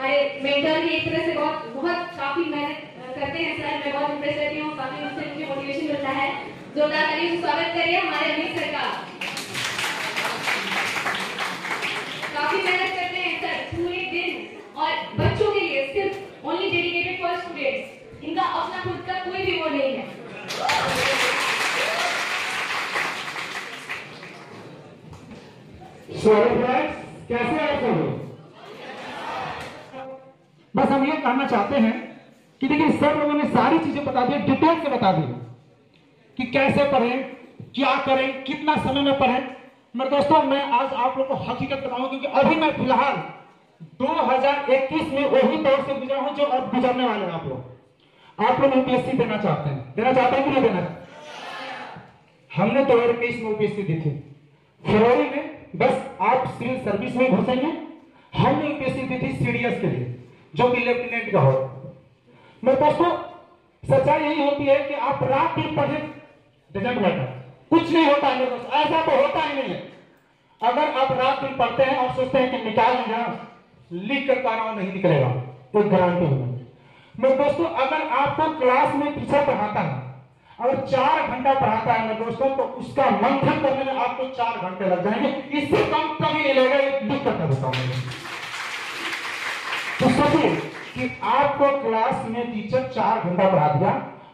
हमारे मेंटर भी एक तरह से बहुत बहुत काफ़ी मेहनत करते हैं सर मैं बहुत इंप्रेस रहती हूँ। काफ़ी उनसे मुझे मोटिवेशन मिलता है। जोरदार तालियों स्वागत करिए हमारे अमित सर का काफ़ी मेहनत करते हैं सर पूरे दिन। और बच्चों के लिए सिर्फ़ ओनली डेडिकेटेड फॉर स्टूडेंट्स इनका अपना खुद का कोई भी वो नहीं है। फ्रेंड्स कैसे हैं आप सब बस हम ये कहना चाहते हैं कि देखिए सब लोगों ने सारी चीज़ें बता दी, डिटेल से बता दी कि कैसे पढ़ें, क्या करें, कितना समय में पढ़ें। मेरे दोस्तों, मैं आज आप लोग को हकीकत बताऊँगा क्योंकि अभी मैं फ़िलहाल 2021 में वही दौर से गुजरा हूँ जो अब गुजरने वाले हैं आप लोग। आप लोग यूपीएससी देना चाहते हैं? देना चाहते हैं कि नहीं देना? हमने दो हज़ार इक्कीस में यूपीएससी दी थी फरवरी में बस आप सिविल सर्विस में घुसेंगे। हमने यूपीएससी दी थी सीडीएस के लिए। जो कि लेफ्टिनेंट का हो। मेरे दोस्तों, सच्चाई यही होती है कि आप रात दिन पढ़े डजेंट कुछ नहीं होता है ऐसा तो होता ही नहीं है। अगर आप रात दिन पढ़ते हैं और सोचते हैं कि निकाल लेंगे लिख कर कारा नहीं निकलेगा तो गारंटी है मेरे दोस्तों, अगर आपको क्लास में टीचर पढ़ाता है, अगर चार घंटा पढ़ाता है मेरे दोस्तों तो उसका मंथन करने में आपको चार घंटे लग जाएँगे। इससे कम कभी नहीं लगेगा लिख कर मैं। तो सोचिए कि आपको क्लास में टीचर चार घंटा पढ़ा दिया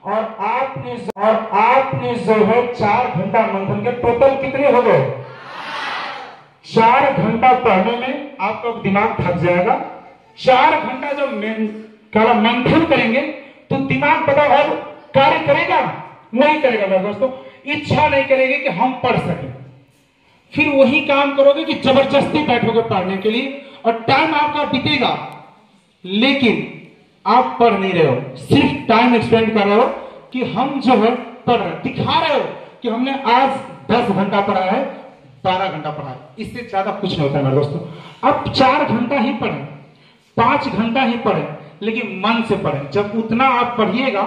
और आपने और आपने जो है चार घंटा मंथन के टोटल कितने हो गए? चार घंटा पढ़ने में आपका दिमाग थक जाएगा। चार घंटा जब मंथन करेंगे तो दिमाग पता और कार्य करेगा? नहीं करेगा मेरे दोस्तों। इच्छा नहीं करेगी कि हम पढ़ सकें। फिर वही काम करोगे कि ज़बरदस्ती बैठोगे पढ़ने के लिए और टाइम आपका बीतेगा। लेकिन आप पढ़ नहीं रहे हो। सिर्फ़ टाइम एक्सपेंड कर रहे हो कि हम जो है पढ़ रहे दिखा रहे हो कि हमने आज दस घंटा पढ़ा है, बारह घंटा पढ़ा है। इससे ज़्यादा कुछ नहीं होता है मेरे दोस्तों। अब चार घंटा ही पढ़े, पाँच घंटा ही पढ़े, लेकिन मन से पढ़े। जब उतना आप पढ़िएगा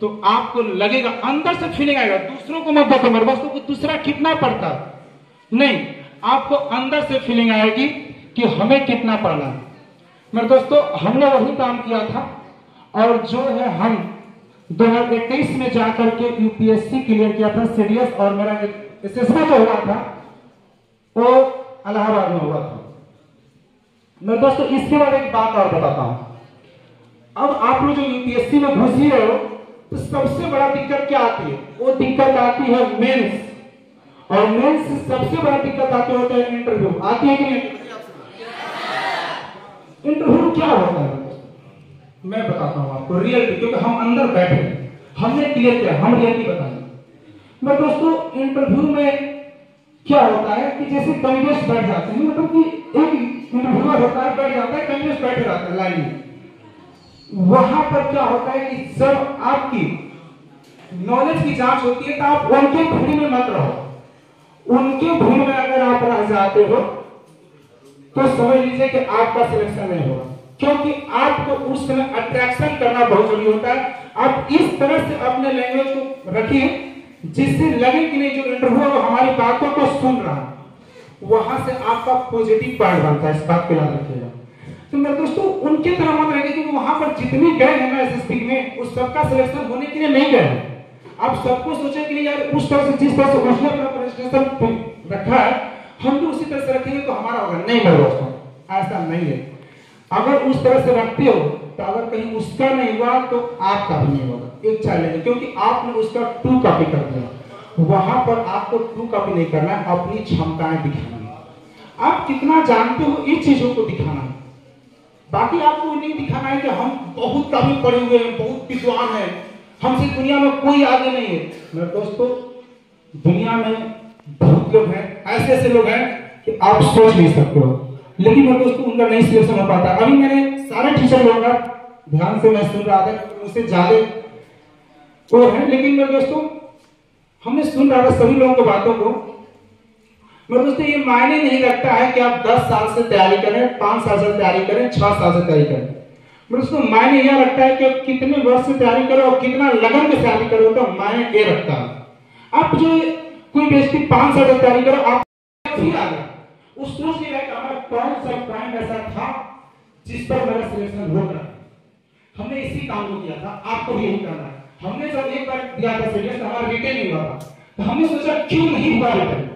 तो आपको लगेगा, अंदर से फीलिंग आएगा, दूसरों को मत बताओ मेरे दोस्तों को दूसरा कितना पढ़ता नहीं, आपको अंदर से फीलिंग आएगी कि हमें कितना पढ़ना है। मेरे दोस्तों, हमने वही काम किया था और जो है हम 2021 में जाकर के यूपीएससी क्लियर किया था सीडीएस और मेरा एसएसबी जो हुआ था, वो इलाहाबाद में हुआ था। मेरे दोस्तों, इसके बाद एक बात और बताता हूँ। अब आप लोग जो यूपीएससी में घुस ही रहे हो तो सबसे बड़ा दिक्कत क्या आती है? वो दिक्कत आती है मेंस। और मेंस सबसे बड़ा दिक्कत आती होता है इंटरव्यू आती है कि नहीं? इंटरव्यू क्या होता है? मैं बताता हूँ आपको रियलिटी क्योंकि हम अंदर बैठे हमने क्लियर किया, हम रियलिटी बताएँगे मैं दोस्तों इंटरव्यू में क्या होता है कि जैसे कैंडिडेट्स बैठ जाते हैं मतलब कि एक इंटरव्यूअर होता है, बैठ जाता है कैंडिडेट्स बैठे रहते हैं लाइन में। वहाँ पर क्या होता है कि जब आपकी नॉलेज की जाँच होती है तो आप उनके भीड़ में मत रहो। उनके भीड़ में अगर आप रह जाते हो तो समझ लीजिए कि आपका सिलेक्शन नहीं होगा। क्योंकि आपको उस समय अट्रैक्शन करना बहुत ज़रूरी होता है। आप इस तरह से अपने लैंग्वेज को रखिए, जिससे लगे कि नहीं जो इंटरव्यू है वो हमारी बातों को सुन रहा है, वहाँ से आपका पॉजिटिव पॉइंट बनता है। इस बात को याद रखिएगा। तो मेरे दोस्तों, उनके तरह मत रहेंगे क्योंकि वहाँ पर जितने गए हैं ना एसएसपी में, उस सबका सिलेक्शन होने के लिए नहीं गए आप सबको सोचे कि यार, उस तरह से जिस तरह से उसने अपना रखा है हम भी उसी तरह से रखेंगे तो हमारा होगा नहीं मेरे दोस्तों ऐसा नहीं है। अगर उस तरह से रखते हो तो अगर कहीं उसका नहीं हुआ तो आपका भी नहीं होगा। एक चाय लेंगे क्योंकि आपने उसका टू कॉपी कर दिया। वहाँ पर आपको टू कॉपी नहीं करना है, अपनी क्षमताएँ दिखानी है। आप कितना जानते हो इन चीज़ों को दिखाना है। बाकी आपको नहीं दिखाना है कि हम बहुत कभी पढ़े हुए हैं, बहुत विद्वान हैं। हमसे दुनिया में कोई आगे नहीं है। मेरे दोस्तों, दुनिया में बहुत लोग हैं, ऐसे ऐसे लोग हैं कि आप सोच नहीं सकते हो। लेकिन मेरे दोस्तों, उनका नहीं सिलेक्शन हो पाता। अभी मैंने सारे टीचर लोगों का ध्यान से मैं सुन रहा था, उनसे ज़्यादा वो है, लेकिन मेरे दोस्तों, हमने सुन रहा था सभी लोगों की बातों को। मेरे दोस्तों, ये मायने नहीं रखता है कि आप 10 साल से तैयारी करें 5 साल से तैयारी करें 6 साल से तैयारी करें। दोस्तों, मायने यह रखता है कि आप कितने वर्ष से तैयारी करो और कितना लगन में तैयारी करो तो मायने ये रखता है। आप जो कोई व्यक्ति पाँच से तैयारी करो, आप फिर आ गया उस सोच नहीं रहा हमारा कौन सा पॉइंट ऐसा था जिस पर मेरा सिलेक्शन हो रहा हमने इसी काम को किया था, आपको भी यही करना है। हमने जब एक बार दिया था सिलेक्शन हमारा रिटेन नहीं हुआ था। तो हमने सोचा, क्यों नहीं हुआ रिटेन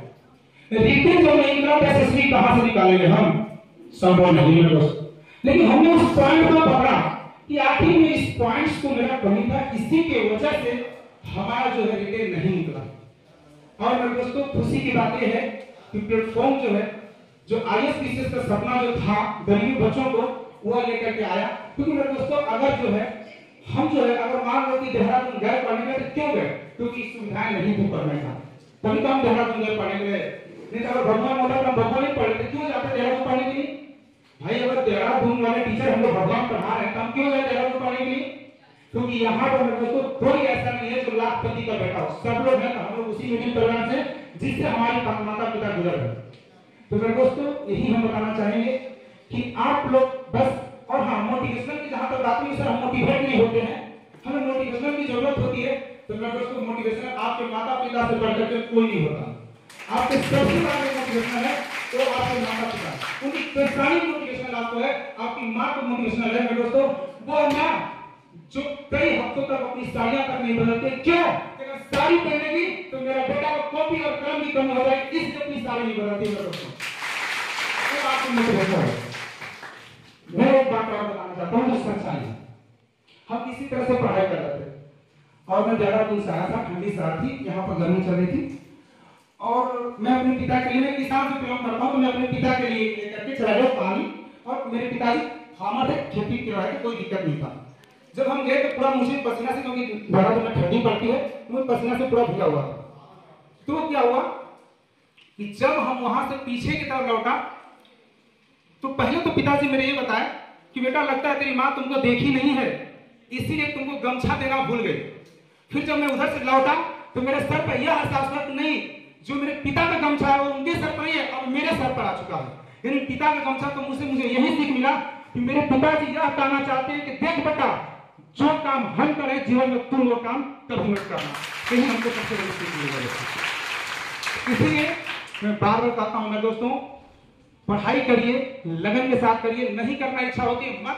रिटेन जो नहीं मिला तो एसएसबी कहाँ से निकालेंगे हम? संभव नहीं है दोस्त। लेकिन हमने उस पॉइंट को पकड़ा कि आखिर में इस पॉइंट्स को मेरा कमी था, इसी के वजह से हमारा जो है रिटेन नहीं निकला। और मेरे दोस्तों, खुशी की बात यह है कि प्लेटफॉर्म जो है, जो आई एस पी का सपना जो था, गरीब बच्चों को, वह लेकर के आया। क्योंकि मेरे दोस्तों, अगर जो है, हम जो है, अगर मान लो कि देहरादून गए पढ़ने में तो क्यों गए? क्योंकि सुविधाएँ नहीं थी पढ़ने का। तभी तो हम देहरादून गए पढ़ने लिए। नहीं तो अगर भगवान होता तो हम भगवान ही पढ़े क्यों जाते देहरादून पढ़ने के लिए? भाई, अगर देहरादून वाले टीचर हमको भगवान पढ़ा रहे हैं तो हम क्यों गए देहरादून पढ़ने के लिए? क्योंकि यहाँ पर मेरे दोस्तों कोई ऐसा नहीं है जो लाखपति का बेटा हो। सब लोग हैं हम लोग उसी मिडिल परिवार से, जिससे हमारे माता पिता गुजर गए तो मेरे दोस्तों, यही हम बताना चाहेंगे कि आप लोग बस, और हाँ मोटिवेशनल की जहाँ तक बात हुई, सर, हम मोटिवेट नहीं होते हैं। हमें मोटिवेशनल की ज़रूरत होती है। तो मेरे दोस्तों मोटिवेशन आपके माता पिता से बढ़कर के कोई नहीं होता। आपके सबसे बड़ा मोटिवेशन है तो आपके माता पिता उनकी परेशानी मोटिवेशनल आपको है, आपकी माँ को मोटिवेशनल है, मेरे दोस्तों। वो माँ। जो कई हफ्तों तक अपनी साड़ियाँ तक नहीं बदलते, क्यों? अगर साड़ी पहनेगी तो मेरा बेटा को कॉपी और कलम की कमी हो जाएगी इसलिए अपनी साड़ी नहीं बदलती मेरे दोस्तों ये बात तो मोटिवेशन है। मैं एक बात और बताना चाहता हूँ, जो सच्चाई है। हम इसी तरह से पढ़ाई कर रहे थे। और मैं देहरादून से आया था ठंडी से थी, यहाँ पर गर्मी चल रही थी। और मैं अपने पिता के लिए मैं किसान से बिलोंग करता हूँ तो मैं अपने पिता के लिए लेकर के चला गया पानी। और मेरे पिताजी फार्मर थे खेती की कोई दिक्कत नहीं था। जब हम गए तो पूरा मुझे पसीना से, क्योंकि देहरादून में ठंडी पड़ती है, मुझे पसीना से पूरा भीगा हुआ। तो क्या हुआ कि जब हम वहाँ से पीछे की तरफ़ लौटा तो पहले तो पिताजी मेरे ये बताया कि बेटा लगता है तेरी माँ तुमको देखी नहीं है, इसीलिए तुमको गमछा देना भूल गई। फिर जब मैं उधर से लौटा तो मेरे सर पर यह एहसास हुआ नहीं, जो मेरे पिता का गमछा है वो उनके सर पर ही है और मेरे सर पर आ चुका है। यानी पिता का गमछा तो मुझसे मुझे यही सीख मिला कि मेरे पिताजी यह कहना चाहते हैं कि देख बेटा काम हम करें जीवन में तुम वो काम कभी मत करना। यही हमको सबसे बड़ी सीख मिली इसलिए मैं बार बार कहता हूँ मैं दोस्तों, पढ़ाई करिए, लगन के साथ करिए, नहीं करना इच्छा होती, मत